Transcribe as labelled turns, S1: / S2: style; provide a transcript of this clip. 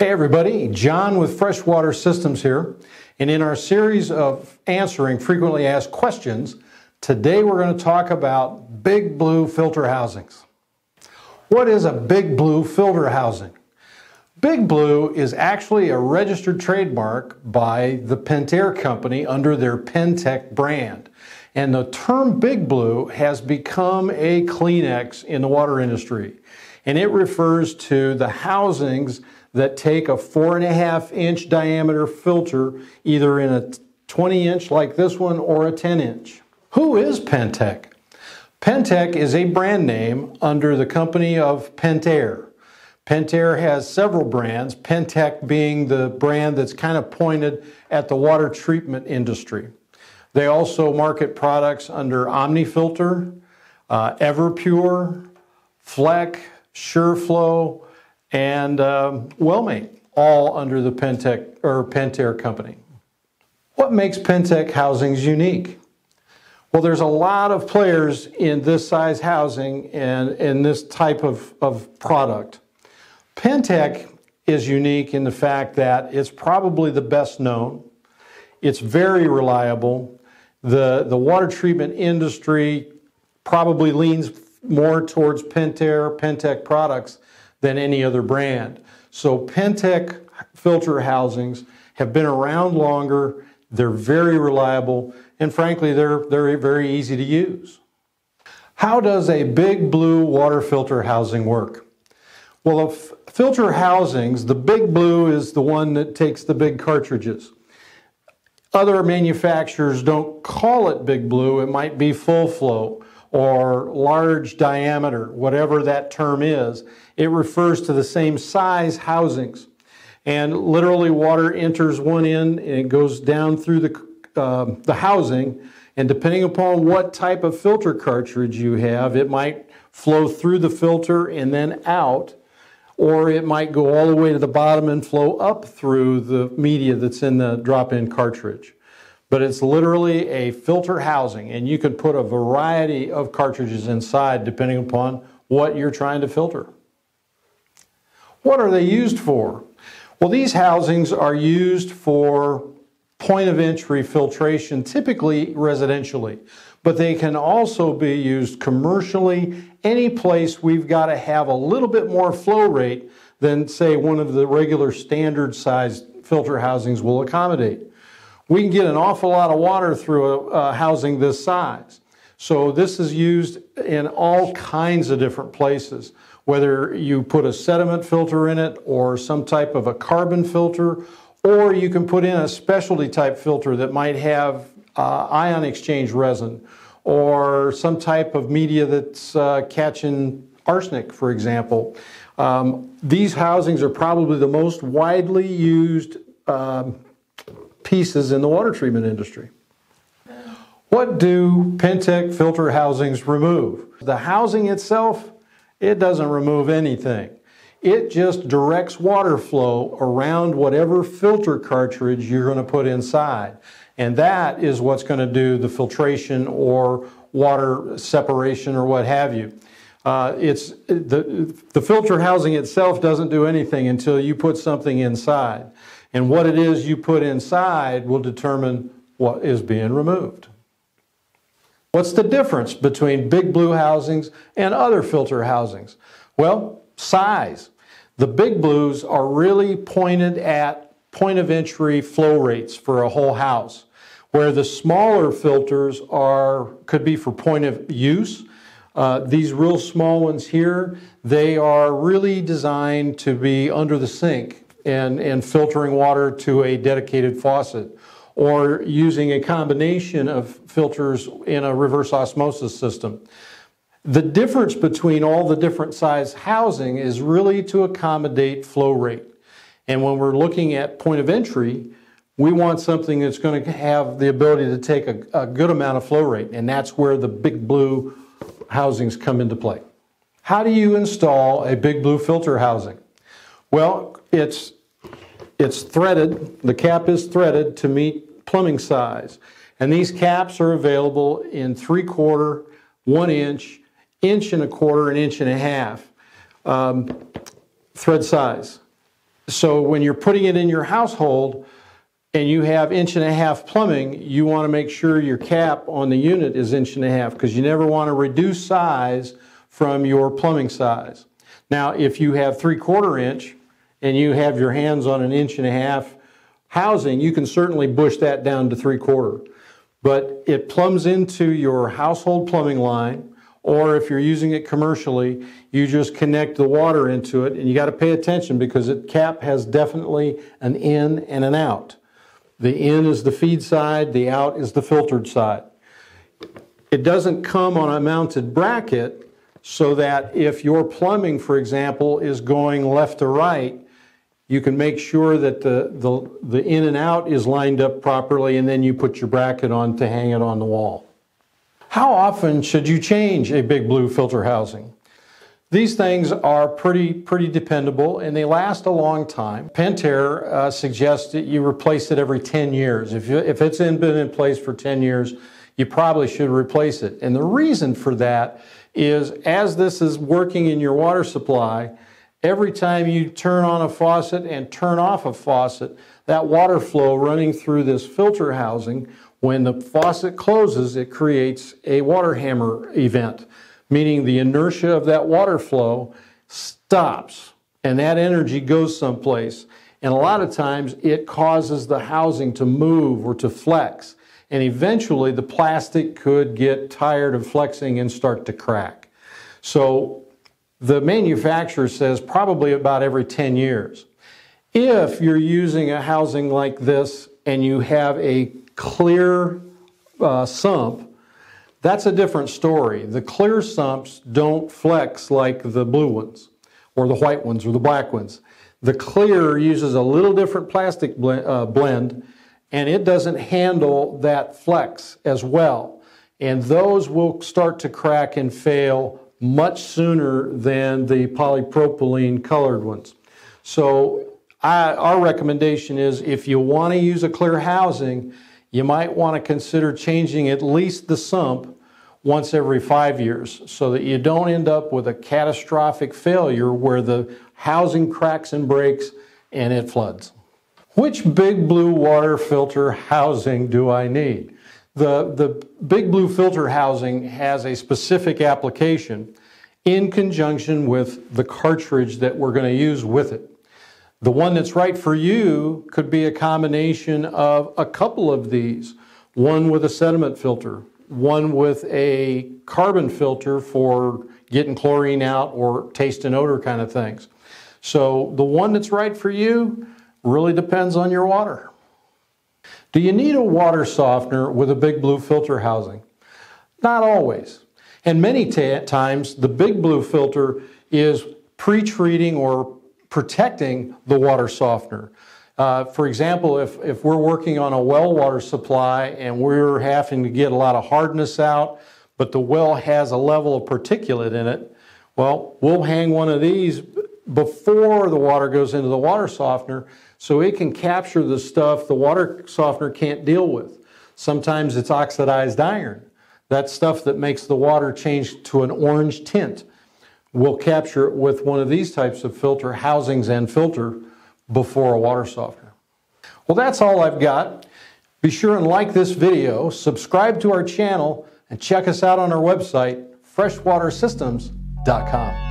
S1: Hey everybody, John with Freshwater Systems here. And in our series of answering frequently asked questions, today we're going to talk about Big Blue filter housings. What is a Big Blue filter housing? Big Blue is actually a registered trademark by the Pentair company under their Pentek brand. And the term Big Blue has become a Kleenex in the water industry. And it refers to the housings that take a four and a half inch diameter filter, either in a 20 inch like this one or a 10 inch. Who is Pentek? Pentek is a brand name under the company of Pentair. Pentair has several brands, Pentek being the brand that's kind of pointed at the water treatment industry. They also market products under OmniFilter, uh, Everpure, Fleck, Shurflo, and um, Wellmate, all under the Pentek or Pentair company. What makes Pentek housings unique? Well, there's a lot of players in this size housing and in this type of, of product. Pentek is unique in the fact that it's probably the best known. It's very reliable. The, the water treatment industry probably leans more towards Pentair, Pentek products than any other brand. So Pentek filter housings have been around longer, they're very reliable, and frankly, they're, they're very easy to use. How does a big blue water filter housing work? Well, the filter housings, the big blue is the one that takes the big cartridges. Other manufacturers don't call it big blue, it might be full flow or large diameter, whatever that term is. It refers to the same size housings. And literally, water enters one end and it goes down through the, uh, the housing. And depending upon what type of filter cartridge you have, it might flow through the filter and then out, or it might go all the way to the bottom and flow up through the media that's in the drop in cartridge but it's literally a filter housing, and you can put a variety of cartridges inside depending upon what you're trying to filter. What are they used for? Well, these housings are used for point of entry filtration, typically residentially, but they can also be used commercially any place we've got to have a little bit more flow rate than, say, one of the regular standard sized filter housings will accommodate we can get an awful lot of water through a, a housing this size. So this is used in all kinds of different places, whether you put a sediment filter in it or some type of a carbon filter, or you can put in a specialty type filter that might have uh, ion exchange resin or some type of media that's uh, catching arsenic, for example. Um, these housings are probably the most widely used um, pieces in the water treatment industry. What do Pentek filter housings remove? The housing itself, it doesn't remove anything. It just directs water flow around whatever filter cartridge you're going to put inside. And that is what's going to do the filtration or water separation or what have you. Uh, it's the, the filter housing itself doesn't do anything until you put something inside. And what it is you put inside will determine what is being removed. What's the difference between big blue housings and other filter housings? Well, size. The big blues are really pointed at point of entry flow rates for a whole house, where the smaller filters are could be for point of use. Uh, these real small ones here, they are really designed to be under the sink and, and filtering water to a dedicated faucet or using a combination of filters in a reverse osmosis system. The difference between all the different size housing is really to accommodate flow rate. And when we're looking at point of entry, we want something that's going to have the ability to take a, a good amount of flow rate, and that's where the big blue housings come into play. How do you install a big blue filter housing? Well, it's, it's threaded, the cap is threaded to meet plumbing size. And these caps are available in three quarter, one inch, inch and a quarter, an inch and a half um, thread size. So when you're putting it in your household and you have inch and a half plumbing, you want to make sure your cap on the unit is inch and a half because you never want to reduce size from your plumbing size. Now, if you have three quarter inch and you have your hands on an inch and a half housing, you can certainly bush that down to three quarter. But it plumbs into your household plumbing line, or if you're using it commercially, you just connect the water into it, and you got to pay attention because it cap has definitely an in and an out. The in is the feed side, the out is the filtered side. It doesn't come on a mounted bracket so that if your plumbing, for example, is going left to right, you can make sure that the, the, the in and out is lined up properly and then you put your bracket on to hang it on the wall. How often should you change a big blue filter housing? These things are pretty, pretty dependable and they last a long time. Pentair uh, suggests that you replace it every 10 years. If, you, if it's in, been in place for 10 years, you probably should replace it. And the reason for that is as this is working in your water supply, every time you turn on a faucet and turn off a faucet, that water flow running through this filter housing, when the faucet closes, it creates a water hammer event, meaning the inertia of that water flow stops and that energy goes someplace. And a lot of times it causes the housing to move or to flex. And eventually the plastic could get tired of flexing and start to crack. So the manufacturer says probably about every 10 years. If you're using a housing like this and you have a clear uh, sump, that's a different story. The clear sumps don't flex like the blue ones or the white ones or the black ones. The clear uses a little different plastic blend, uh, blend and it doesn't handle that flex as well. And those will start to crack and fail much sooner than the polypropylene colored ones. So I, our recommendation is if you want to use a clear housing, you might want to consider changing at least the sump once every five years so that you don't end up with a catastrophic failure where the housing cracks and breaks and it floods. Which big blue water filter housing do I need? The, the Big Blue filter housing has a specific application in conjunction with the cartridge that we're going to use with it. The one that's right for you could be a combination of a couple of these. One with a sediment filter, one with a carbon filter for getting chlorine out or taste and odor kind of things. So the one that's right for you really depends on your water. Do you need a water softener with a big blue filter housing? Not always. And many times, the big blue filter is pre-treating or protecting the water softener. Uh, for example, if, if we're working on a well water supply and we're having to get a lot of hardness out, but the well has a level of particulate in it, well, we'll hang one of these before the water goes into the water softener so it can capture the stuff the water softener can't deal with. Sometimes it's oxidized iron. That stuff that makes the water change to an orange tint. We'll capture it with one of these types of filter housings and filter before a water softener. Well, that's all I've got. Be sure and like this video, subscribe to our channel, and check us out on our website, freshwatersystems.com.